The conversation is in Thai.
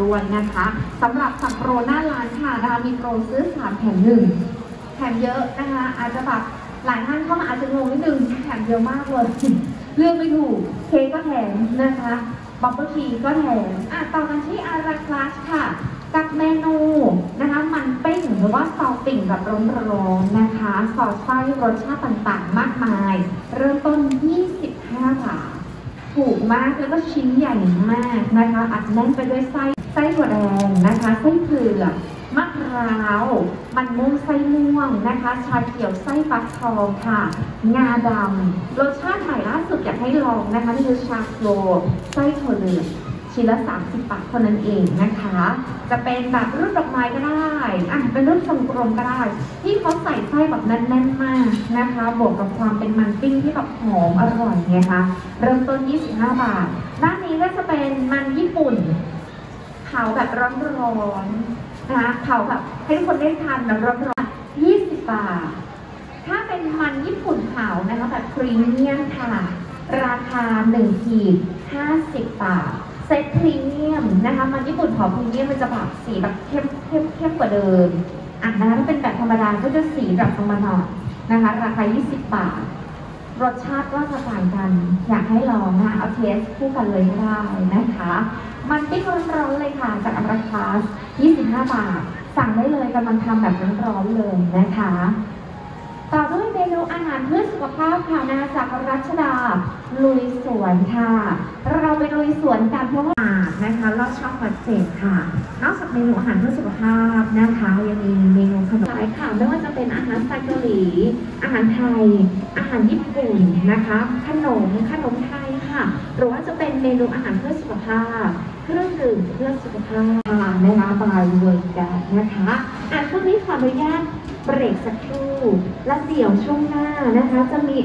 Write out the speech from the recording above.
ด้วยนะคะสำหรับสับโปรหน้าร้านค่ะนะคะมีโปรซื้อสามแถมหนึ่งแถมเยอะนะคะอาจจะแบบหลายท่านเข้ามาอาจจะงงนิดนึงแถมเยอะมากเลยเลือกไม่ถูกเค้กก็แถมนะคะบับเบิลทีก็แถมอะต่อกันที่อาราคลาสค่ะ กับเมนูนะคะมันเป้งหรือว่าซอสติ่งแบบร้อนๆนะคะ ซอสไส้รสชาติต่างๆ มากมาย เริ่มต้น25บาท ถูกมากแล้วก็ชิ้นใหญ่มากนะคะอัดแน่นไปด้วยไส้ไส้ถั่วแดงนะคะไส้เผือกมะพร้าว มันม่วงไส้ม่วงนะคะ ชาเขียวไส้ฟักทองค่ะ งาดำรสชาติใหม่ล่าสุดอยากให้ลองนะคะนี่คือชาโคลไส้ถั่วเหลือง ชิ้นละ 30 บาทเท่านั้นเองนะคะ จะเป็นแบบรูปดอกไม้ก็ได้อะเป็นรูปทรงกลมก็ได้ที่เขาใส่ไส้แบบแน่นๆมากนะคะ บวกกับความเป็นมันปิ้งที่แบบหอมอร่อยไงคะเริ่มต้น 25 บาท ด้านนี้ก็จะเป็นมันญี่ปุ่นเผาแบบร้อนๆนะคะเผาแบบให้ทุกคนได้ทานแบบร้อนๆ20 บาท ถ้าเป็นมันญี่ปุ่นเผานะคะแบบพรีเมียมค่ะ ราคา1ขีด50 บาท เซตพรีเมียมนะคะ มันญี่ปุ่นเผาพรีเมียมมันจะแบบสีแบบเข้มเข้มเข้มกว่าเดิมอะนะคะถ้าเป็นแบบธรรมดาก็จะสีแบบลงมดานะคะ ราคา 20 บาท รสชาติก็จะต่างกัน อยากให้ลองนะเอาเทสคู่กันเลยก็ได้นะคะ มันปิ้งร้อนๆเลยค่ะ จากอัมราคาส25 บาท สั่งได้เลยกำลังทำแบบร้อนๆเลยนะคะ อาหารเพื่อสุขภาพค่ะนาจากรัชดาลุยสวนค่ะ เราไปลุยสวนกันเพราะว่านะคะลอดช่องวัดเจดค่ะ นอกจากเมนูอาหารเพื่อสุขภาพนะคะยังมีเมนูขนมหลายค่ะไม่ว่าจะเป็นอาหารสไตล์เกาหลี อาหารไทย อาหารญี่ปุ่นนะคะ ขนมขนมไทย ค่ะ หรือว่าจะเป็นเมนูอาหารเพื่อสุขภาพ เครื่องดื่มเพื่อสุขภาพนะคะบายเวิร์กแดนะคะอะช่วงนี้ขออนุญาตเบรกสักครู่ แล้วเดี๋ยวช่วงหน้านะคะ จะมี